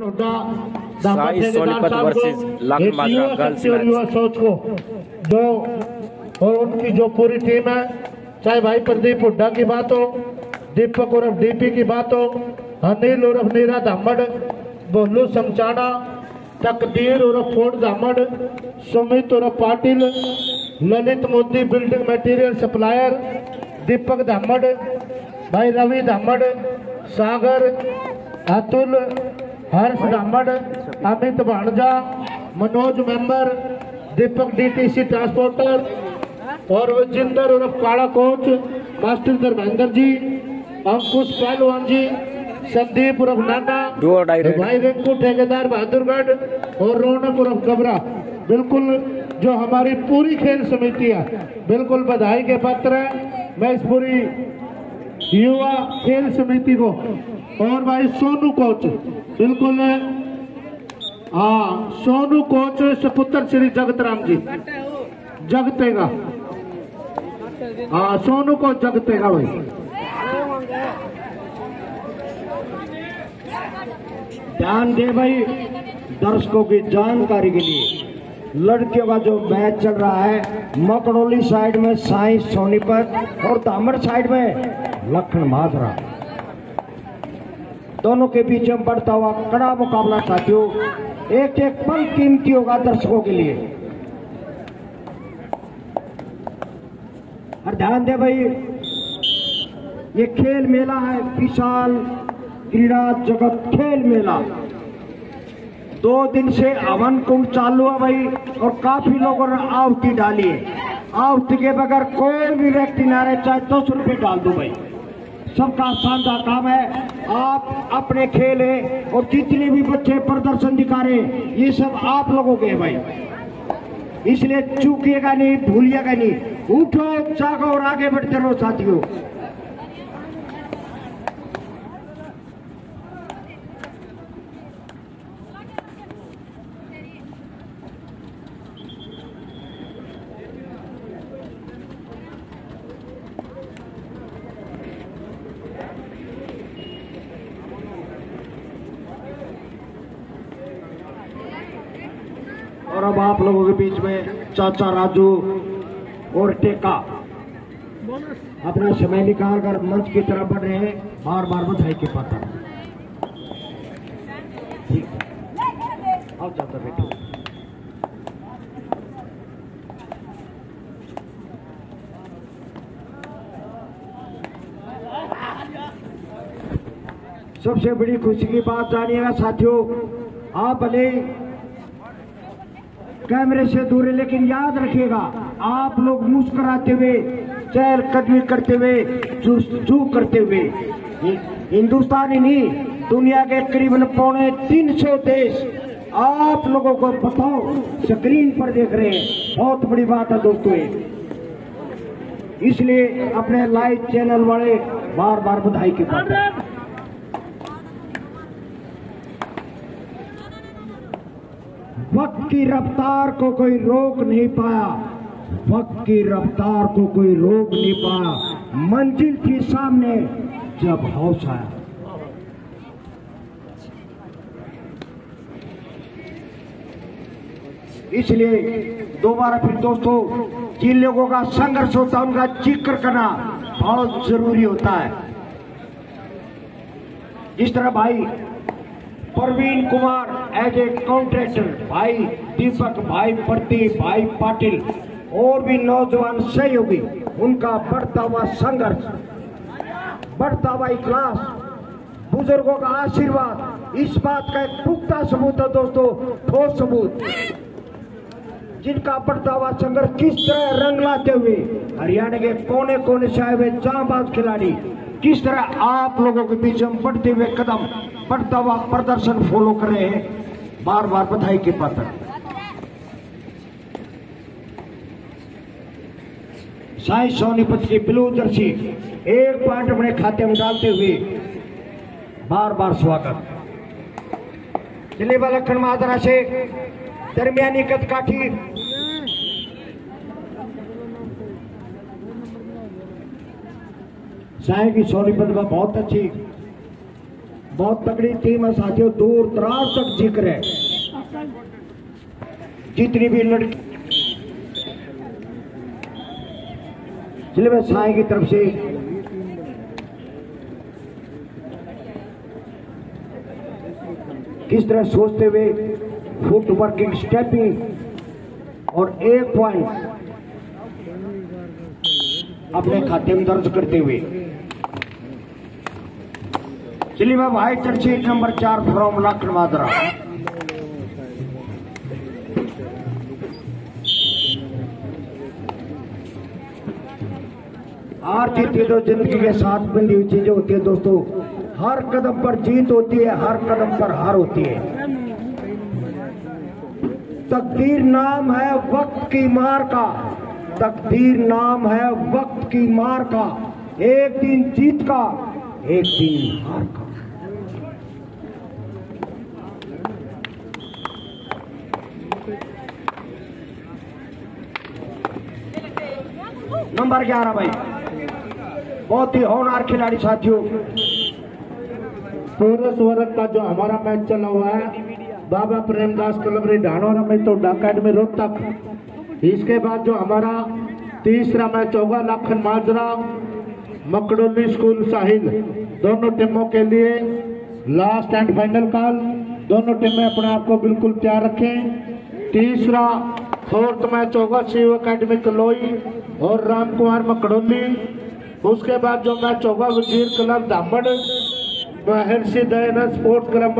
SAI Sonipat versus Lakhan Majra girls और युवा सोच को जो और उनकी जो पूरी टीम है चाहे भाई प्रदीप हुड्डा की बात हो दीपक और डीपी की बात हो अनिल और नीरा धामड़ बोलू समचाना तकदीर और फोर्ड धामड़ सुमित और Patil Lalit Modi building material supplier Deepak Dhamar भाई Ravi धामड़ Sagar Atul Harsh धामड़ Amit भाणजा Manoj member Deepak DTC transporter और विजिंदर उर्फ़ काला कोच मास्टर धर्मेंद्र जी अंकुश पहलवान जी संदीप उर्फ़ नाना. भाई रिंकू ठेकेदार बहादुरगढ़ और रौनक उर्फ़ गबरा बिल्कुल जो हमारी पूरी खेल समिति है बिल्कुल बधाई के पात्र है मैं इस पूरी युवा खेल समिति को और भाई सोनू कोच, बिल्कुल हाँ। सोनू कोच सपुत्र श्री जगत राम जी। जगतेगा हाँ सोनू को जगतेगा भाई। ध्यान दे भाई, दर्शकों की जानकारी के लिए। लड़कियों का जो मैच चल रहा है मकड़ोली साइड में साई सोनीपत और दामर साइड में लखन माजरा। दोनों के बीच में बढ़ता हुआ कड़ा मुकाबला साथियों एक एक पल कीमती होगा दर्शकों के लिए। और ध्यान दे भाई, ये खेल मेला है, विशाल क्रीड़ा जगत खेल मेला। दो दिन से हवन कुंड चालू है भाई, और काफ़ी लोगों ने आवती डाली है। आहुति के बगैर कोई भी व्यक्ति ना रहे चाहे दो सौ रुपये डाल दो भाई। सबका शानदार काम है। आप अपने खेले और जितने भी बच्चे प्रदर्शन दिखा रहे ये सब आप लोगों के भाई। इसलिए चूकिएगा नहीं, भूलिएगा नहीं। उठो, जागो और आगे बढ़ते रहो साथियों। और अब आप लोगों के बीच में चाचा राजू और टेका। अपना समय निकाल कर मंच की तरफ़ बढ़ रहे हैं। बार बार बधाई के पात्र। आओ चाचा बैठो। सबसे बड़ी खुशी की बात जानिएगा साथियों, आप भले कैमरे से दूर है लेकिन याद रखिएगा, आप लोग मुस्कुराते हुए, चहल कदमी करते हुए चू करते हुए हिंदुस्तान ही नहीं, दुनिया के करीबन पौने तीन सौ देश आप लोगों को बताओ स्क्रीन पर देख रहे हैं। बहुत बड़ी बात है दोस्तों इसलिए अपने लाइव चैनल वाले बार बार बधाई की बात है वक्त की रफ्तार को कोई रोक नहीं पाया। वक्त की रफ्तार को कोई रोक नहीं पाया। मंजिल थी सामने, जब हौस आया। इसलिए दोबारा फिर दोस्तों, जिन लोगों का संघर्ष होता है, उनका ज़िक्र करना बहुत ज़रूरी होता है। जिस तरह भाई Praveen Kumar as a contractor भाई दीपक भाई प्रदीप भाई पाटिल और भी नौजवान सहयोगी, उनका बढ़ता हुआ संघर्ष, बढ़ता हुआ इखलास, बुज़ुर्गों का आशीर्वाद, इस बात का एक पुख्ता सबूत है दोस्तों, ठोस सबूत। जिनका बढ़ता हुआ संघर्ष किस तरह रंग लाते हुए, हरियाणा के कोने कोने से आए हुए जांबाज खिलाड़ी, किस तरह आप लोगों के बीच हम बढ़ते हुए कदम, बढ़ता हुआ प्रदर्शन फॉलो कर रहे हैं बार बार बधाई के पात्र। साई सोनीपत की ब्लू जर्सी एक पॉइंट अपने खाते में डालते हुए बार बार स्वागत। चलिए लखन मादरा से दरमियानी कद काठी। साई की सोनीपत में बहुत अच्छी बहुत तगड़ी टीम है साथियों, दूर दराज तक ज़िक्र है। जितनी भी लड़की मैं साई की तरफ़ से किस तरह सोचते हुए फुट वर्किंग स्टेपिंग और एक पॉइंट अपने खाते में दर्ज करते हुए चलिए मैं भाई चर्चित नंबर चार फ्रॉम लाखन मादरा हार जीत ये तो ज़िंदगी के साथ बंधी हुई चीज़ें होती है दोस्तों। हर कदम पर जीत होती है, हर कदम पर हार होती है। तकदीर नाम है वक्त की मार का। तकदीर नाम है वक्त की मार का। एक दिन जीत का, एक दिन हार का। नंबर ग्यारह भाई। बहुत ही होनहार खिलाड़ी साथियों। पूरे वर्ग का जो हमारा मैच चला हुआ है, बाबा प्रेमदास क्लब ढाणोरा में तो अकेडमी रोहतक। इसके बाद जो हमारा तीसरा मैच होगा, लाखन माजरा, मकड़ोली स्कूल साहिल। दोनों टीमों के लिए लास्ट एंड फाइनल कॉल दोनों टीमें अपने आप को बिल्कुल तैयार रखें। तीसरा फोर्थ मैच होगा, शिव अकेडमी कलोई। और राम कुमार मकड़ोली उसके बाद जो मैच होगा, वज़ीर club धामड़ Maharshi Dayanand sports club